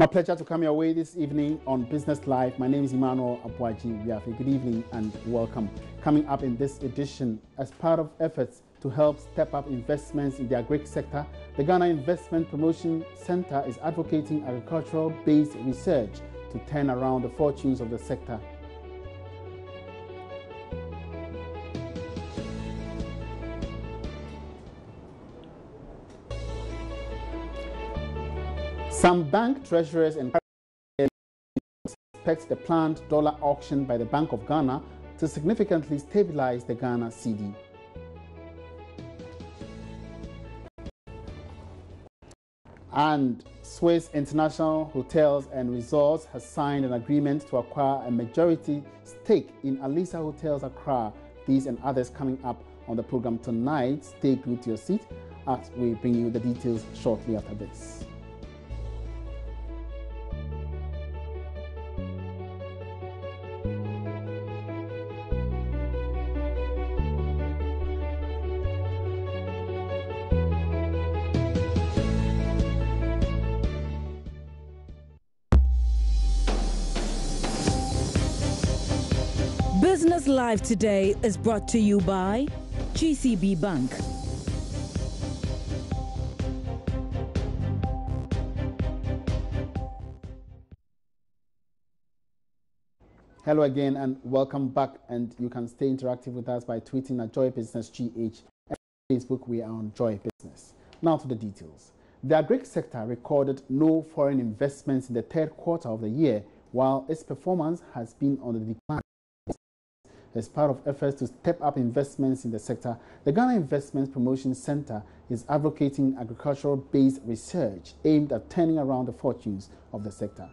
My pleasure to come your way this evening on Business Live. My name is Emmanuel Abuaji Wiafe. Good evening and welcome. Coming up in this edition, as part of efforts to help step up investments in the agri sector, the Ghana Investment Promotion Center is advocating agricultural based research to turn around the fortunes of the sector. Some bank treasurers and expect the planned dollar auction by the Bank of Ghana to significantly stabilize the Ghana cedi. And Swiss International Hotels and Resorts has signed an agreement to acquire a majority stake in Alisa Hotels Accra. These and others coming up on the program tonight. Stay glued to your seat as we bring you the details shortly after this. Live today is brought to you by GCB Bank. Hello again and welcome back. And you can stay interactive with us by tweeting at Joy Business GH and Facebook. We are on Joy Business. Now to the details. The agri sector recorded no foreign investments in the third quarter of the year, while its performance has been on the decline. As part of efforts to step up investments in the sector, the Ghana Investment Promotion Center is advocating agricultural-based research aimed at turning around the fortunes of the sector.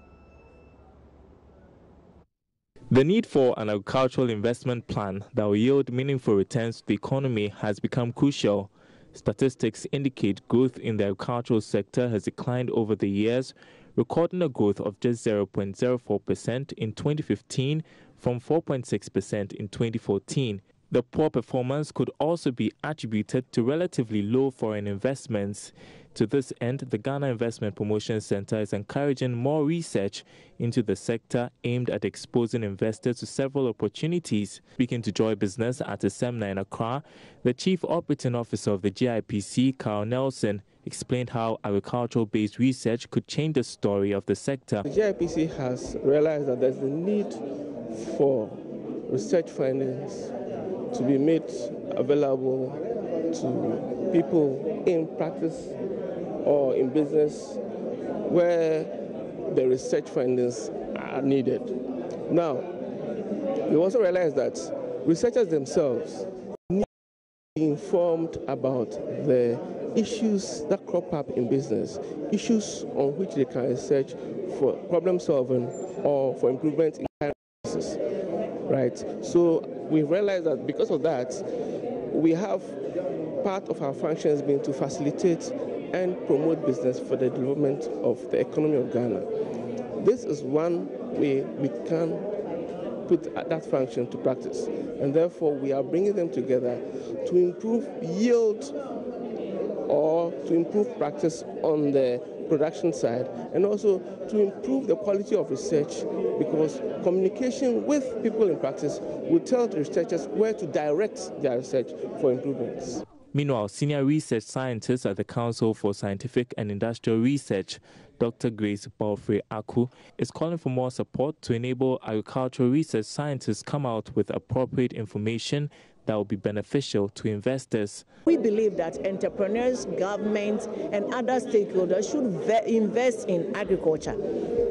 The need for an agricultural investment plan that will yield meaningful returns to the economy has become crucial. Statistics indicate growth in the agricultural sector has declined over the years, recording a growth of just 0.04% in 2015 from 4.6% in 2014. The poor performance could also be attributed to relatively low foreign investments. To this end, the Ghana Investment Promotion Center is encouraging more research into the sector aimed at exposing investors to several opportunities. Speaking to Joy Business at a seminar in Accra, the Chief Operating Officer of the GIPC, Carl Nelson, explained how agricultural based research could change the story of the sector. The GIPC has realized that there's a need for research findings to be made available to people in practice or in business where the research findings are needed. Now, we also realize that researchers themselves need to be informed about the issues that crop up in business, issues on which they can search for problem solving or for improvement in right? So we realize that because of that, we have part of our functions being to facilitate and promote business for the development of the economy of Ghana. This is one way we can put that function to practice. And therefore, we are bringing them together to improve yield or to improve practice on the production side and also to improve the quality of research because communication with people in practice will tell the researchers where to direct their research for improvements. Meanwhile, senior research scientist at the Council for Scientific and Industrial Research, Dr. Grace Balfrey Aku, is calling for more support to enable agricultural research scientists come out with appropriate information that will be beneficial to investors. We believe that entrepreneurs, government, and other stakeholders should invest in agriculture.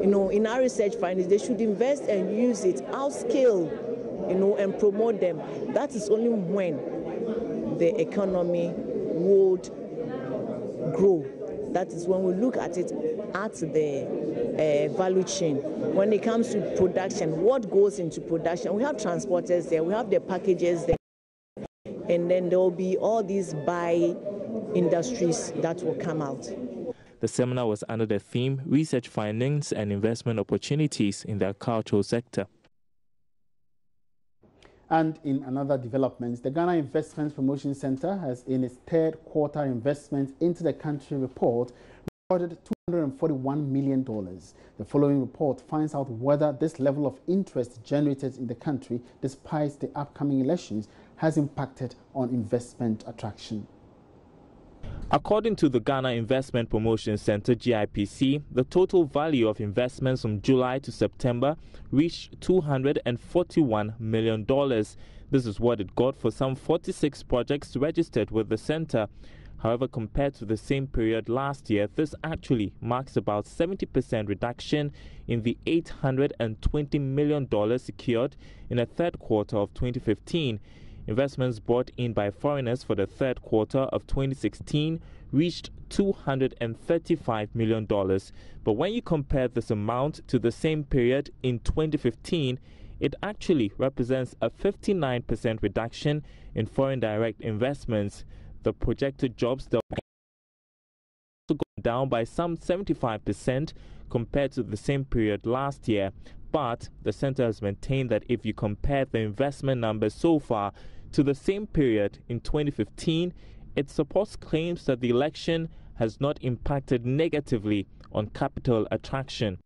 You know, in our research findings, they should invest and use it, outskill, you know, and promote them. That is only when the economy would grow. That is when we look at it at the uh, value chain. When it comes to production, what goes into production? We have transporters there, we have the packages there and then there will be all these buy industries that will come out. The seminar was under the theme Research Findings and Investment Opportunities in the Agricultural Sector. And in another development, the Ghana Investment Promotion Center has, in its third quarter investment into the country report, recorded $241 million. The following report finds out whether this level of interest generated in the country, despite the upcoming elections, has impacted on investment attraction. According to the Ghana Investment Promotion Center GIPC, the total value of investments from July to September reached $241 million. This is what it got for some 46 projects registered with the center. However, compared to the same period last year, this actually marks about 70% reduction in the $820 million secured in the third quarter of 2015. Investments brought in by foreigners for the third quarter of 2016 reached $235 million. But when you compare this amount to the same period in 2015, it actually represents a 59% reduction in foreign direct investments. The projected jobs that gone down by some 75% compared to the same period last year. But the center has maintained that if you compare the investment numbers so far to the same period in 2015, it supports claims that the election has not impacted negatively on capital attraction.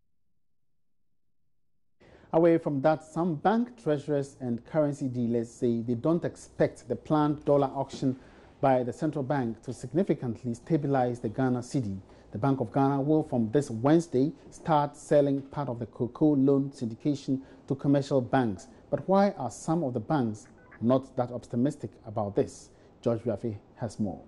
Away from that, some bank treasurers and currency dealers say they don't expect the planned dollar auction by the central bank to significantly stabilize the Ghana cedi. The Bank of Ghana will, from this Wednesday, start selling part of the cocoa loan syndication to commercial banks. But why are some of the banks not that optimistic about this. George Rafi has more.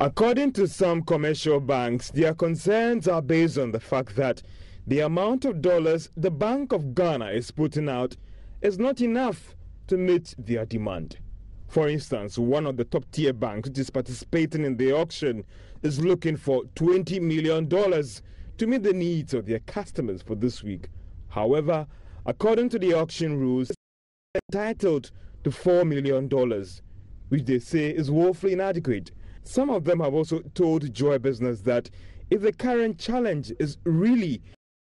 According to some commercial banks, their concerns are based on the fact that the amount of dollars the Bank of Ghana is putting out is not enough to meet their demand. For instance, one of the top tier banks which is participating in the auction is looking for $20 million to meet the needs of their customers for this week. However, according to the auction rules, entitled to $4 million, which they say is woefully inadequate. Some of them have also told Joy Business that if the current challenge is really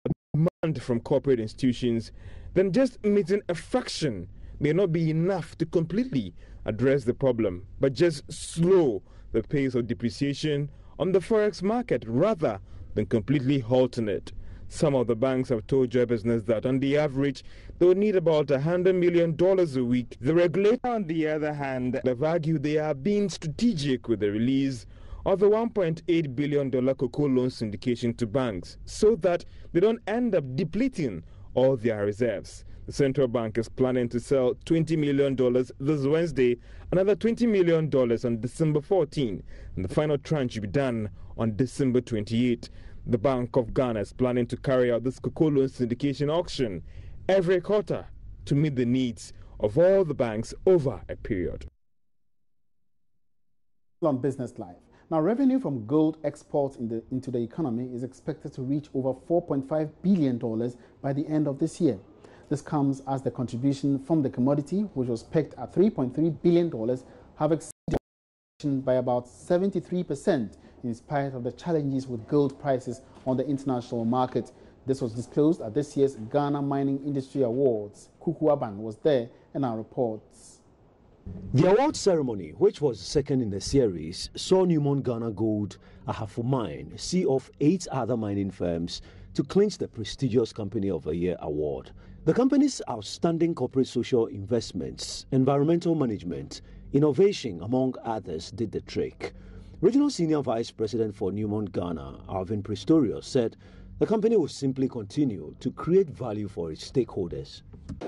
a demand from corporate institutions, then just meeting a fraction may not be enough to completely address the problem, but just slow the pace of depreciation on the forex market rather than completely halting it. Some of the banks have told Joy Business that on the average, they would need about $100 million a week. The regulator, on the other hand, have argued they are being strategic with the release of the $1.8 billion cocoa loan syndication to banks so that they don't end up depleting all their reserves. The central bank is planning to sell $20 million this Wednesday, another $20 million on December 14, and the final tranche will be done on December 28. The Bank of Ghana is planning to carry out this cocoa loan syndication auction every quarter to meet the needs of all the banks over a period. On Business Live. Now, revenue from gold exports in the, into the economy is expected to reach over $4.5 billion by the end of this year. This comes as the contribution from the commodity, which was pegged at $3.3 billion, have exceeded by about 73 percent in spite of the challenges with gold prices on the international market. This was disclosed at this year's Ghana Mining Industry Awards. Kuku Aban was there and our reports. The award ceremony, which was second in the series, saw Newmont Ghana Gold, Ahafo Mine, see off eight other mining firms to clinch the prestigious Company of the Year award. The company's outstanding corporate social investments, environmental management, innovation, among others, did the trick. Regional Senior Vice President for Newmont Ghana, Alwyn Pretorius, said the company will simply continue to create value for its stakeholders.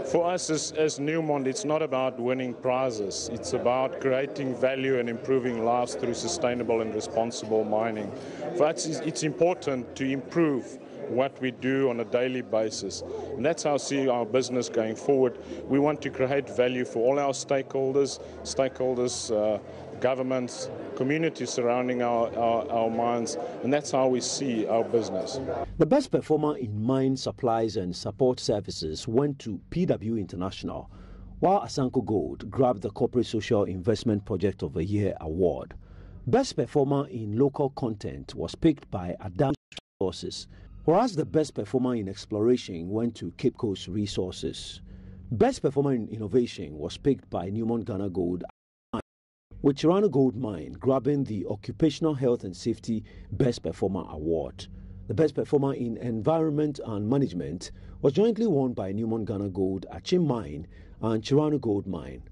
For us as, as, Newmont, it's not about winning prizes. It's about creating value and improving lives through sustainable and responsible mining. For us, it's important to improve what we do on a daily basis. And that's how I see our business going forward. We want to create value for all our stakeholders, stakeholders, uh, governments, communities surrounding our, our, our, mines, and that's how we see our business. The best performer in mine supplies and support services went to PW International, while Asanko Gold grabbed the Corporate Social Investment Project of the Year award. Best performer in local content was picked by Adamus Resources, whereas the best performer in exploration went to Cape Coast Resources. Best performer in innovation was picked by Newmont Ghana Gold with Chirano Gold Mine grabbing the Occupational Health and Safety Best Performer Award. The Best Performer in Environment and Management was jointly won by Newmont Ghana Gold, Akyem Mine, and Chirano Gold Mine.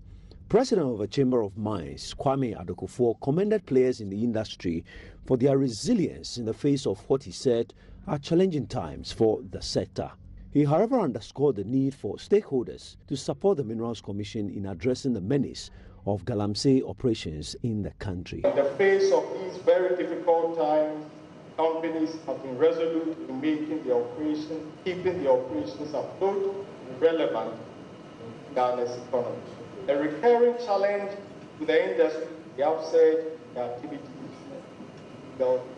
President of the Chamber of Mines, Kwame Addo-Kufuor, commended players in the industry for their resilience in the face of what he said are challenging times for the sector. He, however, underscored the need for stakeholders to support the Minerals Commission in addressing the menace of galamsey operations in the country. In the face of these very difficult times, companies have been resolute in making the operation, keeping the operations afloat, relevant in Ghana's economy. A recurring challenge to the industry, the upside, the activities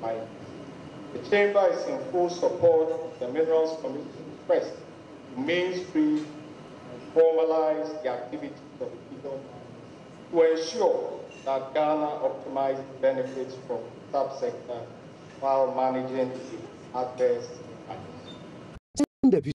by the Chamber is in full support of the Minerals Commission first to mainstream and formalize the activities to ensure that Ghana optimizes benefits from subsector while managing adverse Deputy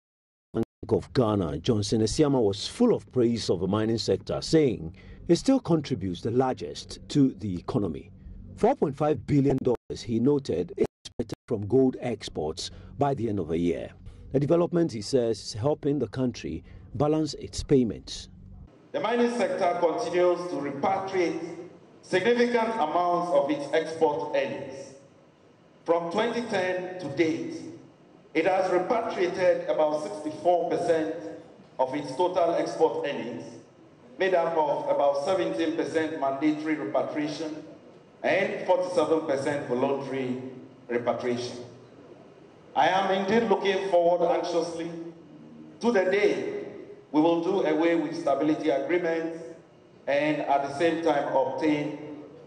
Bank of Ghana, Johnson Asiamah, was full of praise of the mining sector, saying it still contributes the largest to the economy. $4.5 billion, he noted, is expected from gold exports by the end of the year. The development, he says, is helping the country balance its payments. The mining sector continues to repatriate significant amounts of its export earnings. From 2010 to date, it has repatriated about 64% of its total export earnings, made up of about 17% mandatory repatriation and 47% voluntary repatriation. I am indeed looking forward anxiously to the day we will do away with stability agreements and at the same time obtain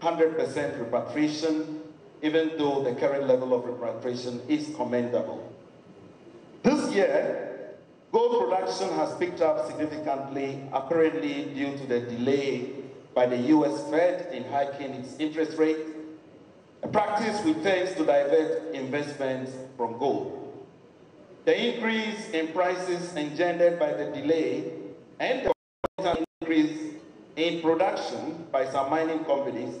100% repatriation, even though the current level of repatriation is commendable. This year, gold production has picked up significantly, apparently due to the delay by the US Fed in hiking its interest rate, a practice which tends to divert investments from gold. The increase in prices engendered by the delay and the increase in production by some mining companies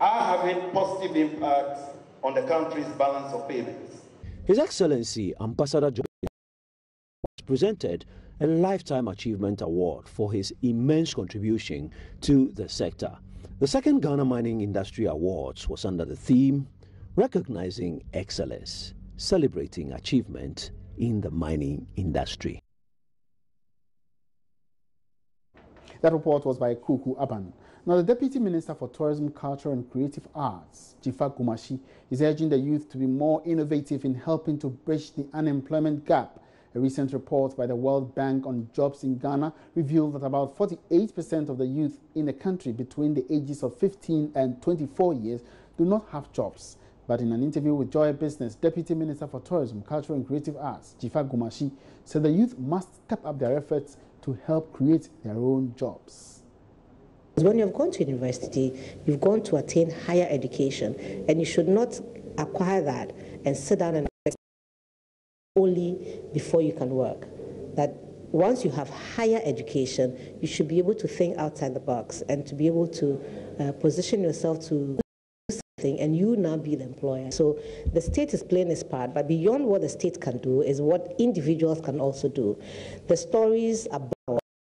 are having positive impacts on the country's balance of payments. His Excellency Ambassador John was presented a Lifetime Achievement Award for his immense contribution to the sector. The second Ghana Mining Industry Awards was under the theme Recognizing Excellence, Celebrating Achievement in the Mining Industry. That report was by Kuku Aban. Now, the Deputy Minister for Tourism, Culture and Creative Arts, Dzifa Gomashie, is urging the youth to be more innovative in helping to bridge the unemployment gap a recent report by the World Bank on jobs in Ghana revealed that about 48% of the youth in the country between the ages of 15 and 24 years do not have jobs. But in an interview with Joy Business, Deputy Minister for Tourism, Culture and Creative Arts, Dzifa Gomashie, said the youth must step up their efforts to help create their own jobs. When you've gone to university, you've gone to attain higher education, and you should not acquire that and sit down and only before you can work. That once you have higher education, you should be able to think outside the box and to be able to uh, position yourself to something and you now be the employer. So the state is playing its part, but beyond what the state can do is what individuals can also do. The stories about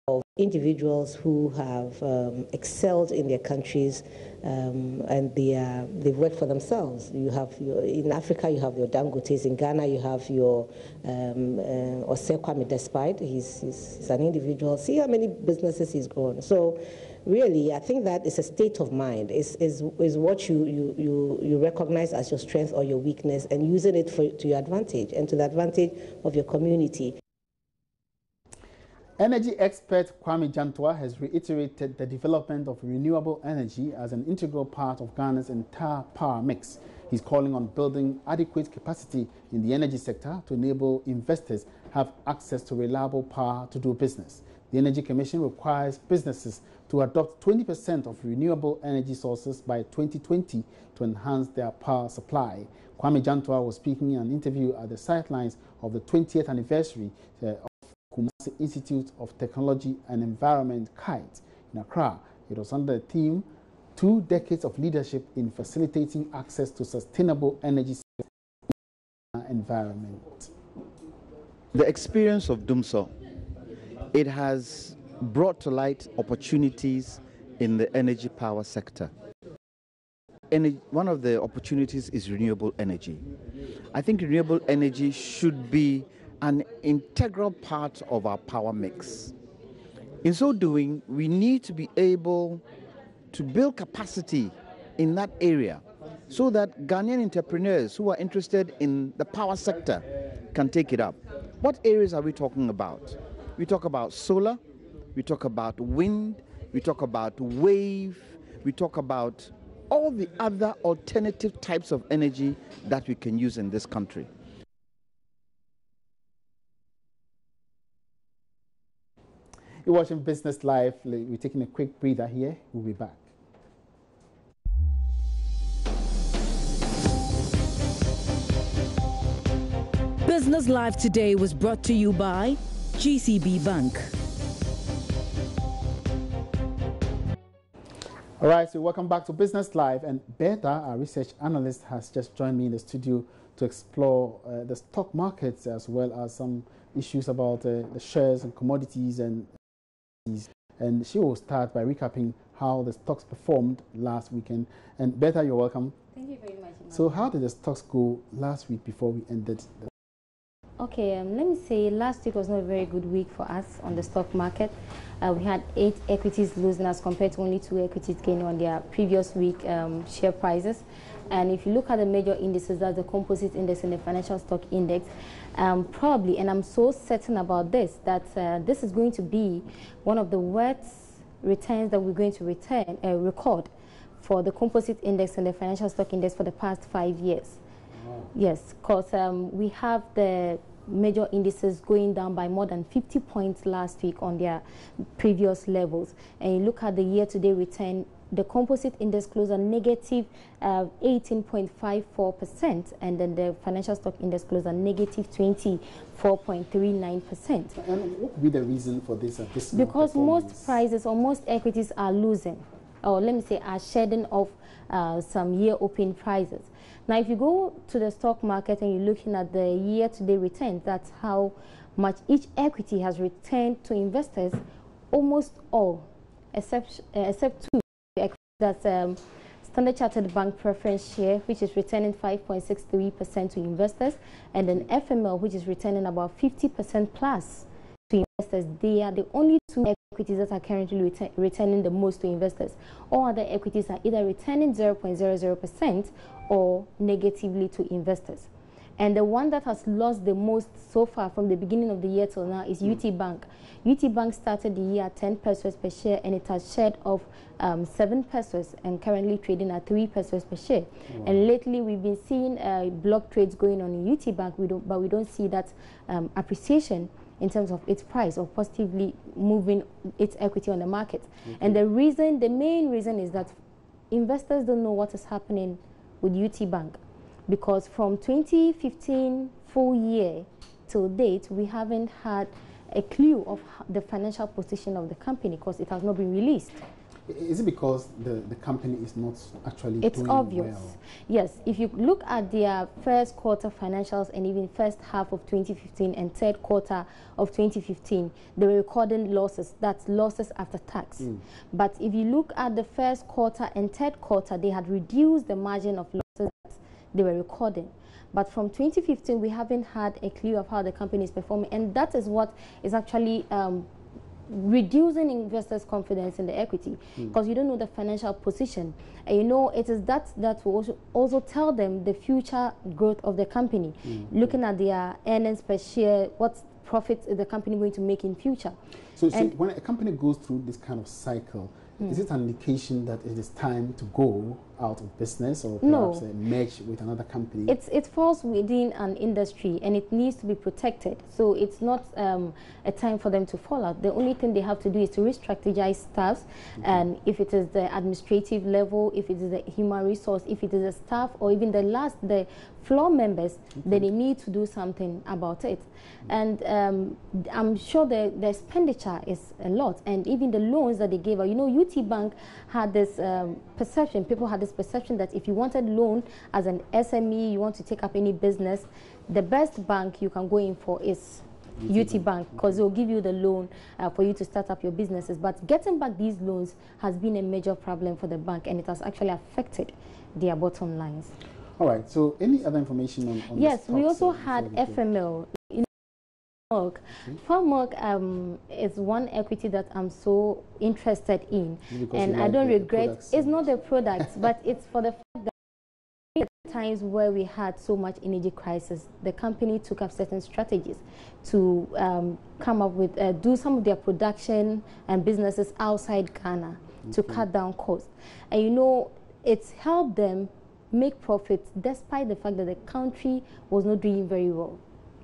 of individuals who have um, excelled in their countries um, and they are, they've worked for themselves. You have your, in Africa, you have your Dangotes. In Ghana, you have your um, uh, Despite. He's, he's, he's, an individual. See how many businesses he's grown. So really, I think that is a state of mind. Is is is what you, you, you, you recognize as your strength or your weakness and using it for, to your advantage and to the advantage of your community. Energy expert Kwame Jantuah has reiterated the development of renewable energy as an integral part of Ghana's entire power mix. He's calling on building adequate capacity in the energy sector to enable investors have access to reliable power to do business. The Energy Commission requires businesses to adopt 20% of renewable energy sources by 2020 to enhance their power supply. Kwame Jantuah was speaking in an interview at the sidelines of the 20th anniversary uh, of Kumasi Institute of Technology and Environment, KITE, in Accra. It was under the theme two decades of leadership in facilitating access to sustainable energy environment. The experience of Dumsor, it has brought to light opportunities in the energy power sector. Energy, one of the opportunities is renewable energy. I think renewable energy should be an integral part of our power mix. In so doing, we need to be able to build capacity in that area so that Ghanaian entrepreneurs who are interested in the power sector can take it up. What areas are we talking about? We talk about solar, we talk about wind, we talk about wave, we talk about all the other alternative types of energy that we can use in this country. You're watching Business Live. We're taking a quick breather here. We'll be back. Business Live today was brought to you by GCB Bank. All right, so welcome back to Business Live. And Beta, our research analyst, has just joined me in the studio to explore uh, the stock markets as well as some issues about uh, the shares and commodities and and she will start by recapping how the stocks performed last weekend. And Beta, you're welcome. Thank you very much. So, how did the stocks go last week before we ended the Okay, um, let me say last week was not a very good week for us on the stock market. Uh, we had eight equities losing as compared to only two equities gaining on their previous week um, share prices. And if you look at the major indices, that's the composite index and the financial stock index, um, probably, and I'm so certain about this, that uh, this is going to be one of the worst returns that we're going to return, uh, record for the composite index and the financial stock index for the past five years. Wow. Yes, because um, we have the major indices going down by more than 50 points last week on their previous levels. And you look at the year-to-date return, the composite index closed at negative 18.54%, uh, and then the financial stock index closed at negative 24.39%. And what would be the reason for this? Uh, this because most prices or most equities are losing, or let me say, are shedding off uh, some year open prices. Now, if you go to the stock market and you're looking at the year-to-date returns, that's how much each equity has returned to investors, almost all, except, uh, except two. That's um, Standard Chartered Bank preference share, which is returning 5.63% to investors, and then FML, which is returning about 50% plus to investors. They are the only two equities that are currently return, returning the most to investors. All other equities are either returning 0.00% or negatively to investors. And the one that has lost the most so far from the beginning of the year till now is mm. UT Bank. UT Bank started the year at 10 pesos per share and it has shed off um, 7 pesos and currently trading at 3 pesos per share. Wow. And lately we've been seeing uh, block trades going on in UT Bank, we don't, but we don't see that um, appreciation in terms of its price or positively moving its equity on the market. Mm -hmm. And the reason, the main reason is that investors don't know what is happening with UT Bank because from 2015 full year till date, we haven't had a clue of the financial position of the company because it has not been released. Is it because the, the company is not actually it's doing obvious. well? Yes. If you look at their first quarter financials and even first half of 2015 and third quarter of 2015, they were recording losses. That's losses after tax. Mm. But if you look at the first quarter and third quarter, they had reduced the margin of losses that they were recording. But from 2015, we haven't had a clue of how the company is performing. And that is what is actually um, reducing investors' confidence in the equity because mm. you don't know the financial position. And you know, it is that that will also, also tell them the future growth of the company, mm. looking at their earnings per share, what profits is the company going to make in future. So, so when a company goes through this kind of cycle, Mm. Is it an indication that it is time to go out of business or perhaps no. merge with another company? It's, it falls within an industry and it needs to be protected. So it's not um, a time for them to fall out. The only thing they have to do is to re-strategize staffs mm-hmm. and if it is the administrative level, if it is the human resource, if it is the staff or even the last, the floor members, -hmm. then they need to do something about it. And um, I'm sure the, the expenditure expenditure is a lot. And even the loans that they gave out, you know, UT Bank had this um, perception, people had this perception that if you wanted loan as an SME, you want to take up any business, the best bank you can go in for is UT, Bank because they'll give you the loan uh, for you to start up your businesses. But getting back these loans has been a major problem for the bank and it has actually affected their bottom lines. All right. So, any other information on? on yes, we also had FML. Fan Milk. Farmwork um, is one equity that I'm so interested in, because and I don't regret. It's not the product, but it's for the fact that times where we had so much energy crisis, the company took up certain strategies to um, come up with, uh, do some of their production and businesses outside Ghana mm -hmm. to cut down costs. And you know, it's helped them make profits despite the fact that the country was not doing very well.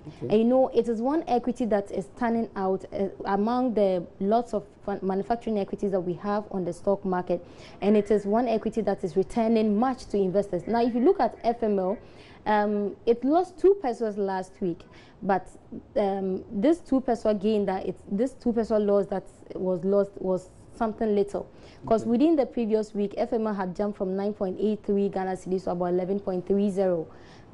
Okay. And you know, it is one equity that is standing out uh, among the lots of manufacturing equities that we have on the stock market. And it is one equity that is returning much to investors. Now, if you look at FML, um, it lost two pesos last week, but um, this two peso gain that it's this two peso loss that was lost was something little. Because okay. within the previous week, FML had jumped from 9.83 Ghana cedis to about 11.30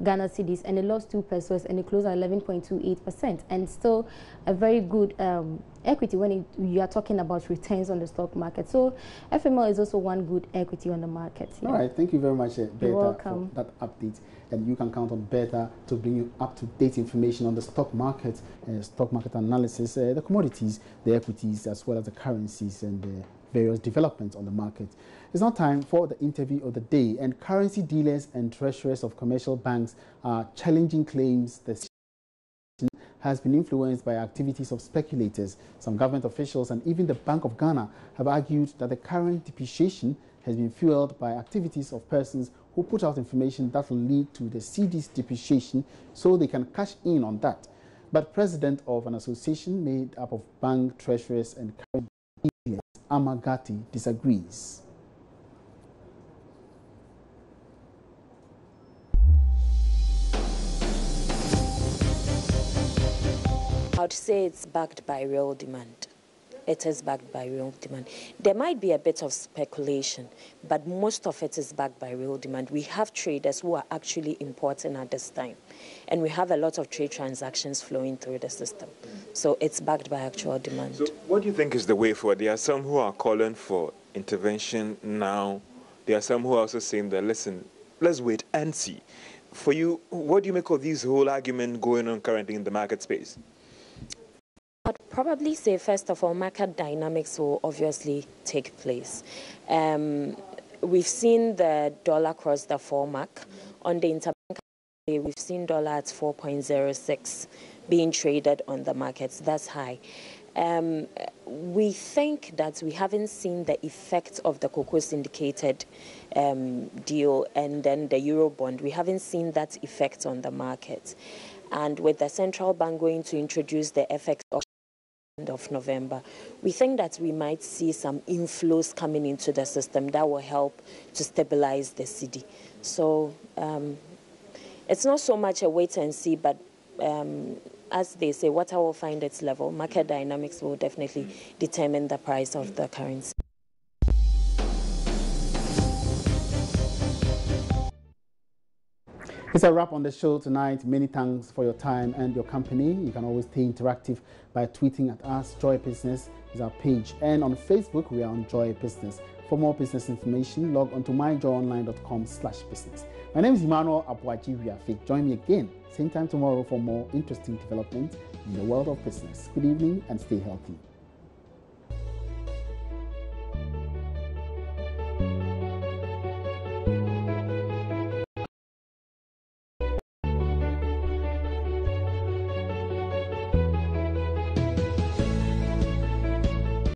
Ghana cedis, and it lost two pesos, and it closed at 11.28%, and still a very good um, equity when it, you are talking about returns on the stock market. So FML is also one good equity on the market. Yeah. All right, thank you very much, uh, Beta, for that update. And you can count on Beta to bring you up-to-date information on the stock market, uh, stock market analysis, uh, the commodities, the equities, as well as the currencies and the various developments on the market. It's now time for the interview of the day, and currency dealers and treasurers of commercial banks are challenging claims that the has been influenced by activities of speculators. Some government officials and even the Bank of Ghana have argued that the current depreciation has been fueled by activities of persons who put out information that will lead to the cedi's depreciation so they can cash in on that. But president of an association made up of bank treasurers and current Amagati, disagrees. I would say it's backed by real demand. It is backed by real demand. There might be a bit of speculation, but most of it is backed by real demand. We have traders who are actually importing at this time, and we have a lot of trade transactions flowing through the system. So it's backed by actual demand. So, what do you think is the way forward? There are some who are calling for intervention now. There are some who are also saying that, listen, let's wait and see. For you, what do you make of this whole argument going on currently in the market space? I'd probably say, first of all, market dynamics will obviously take place. Um, we've seen the dollar cross the four mark. On the interbank, we've seen dollar at 4.06 being traded on the markets. That's high. Um, we think that we haven't seen the effect of the cocoa syndicated um, deal and then the euro bond. We haven't seen that effect on the market. And with the central bank going to introduce the FX of November, we think that we might see some inflows coming into the system that will help to stabilize the cedi. So um, it's not so much a wait and see, but um, as they say, water will find its level. Market dynamics will definitely determine the price of the currency. It's a wrap on the show tonight. Many thanks for your time and your company. You can always stay interactive by tweeting at us. Joy Business is our page. And on Facebook, we are on Joy Business. For more business information, log on to myjoyonline.com slash business. My name is Emmanuel Abuaji Wiafe. Join me again, same time tomorrow for more interesting developments in the world of business. Good evening and stay healthy.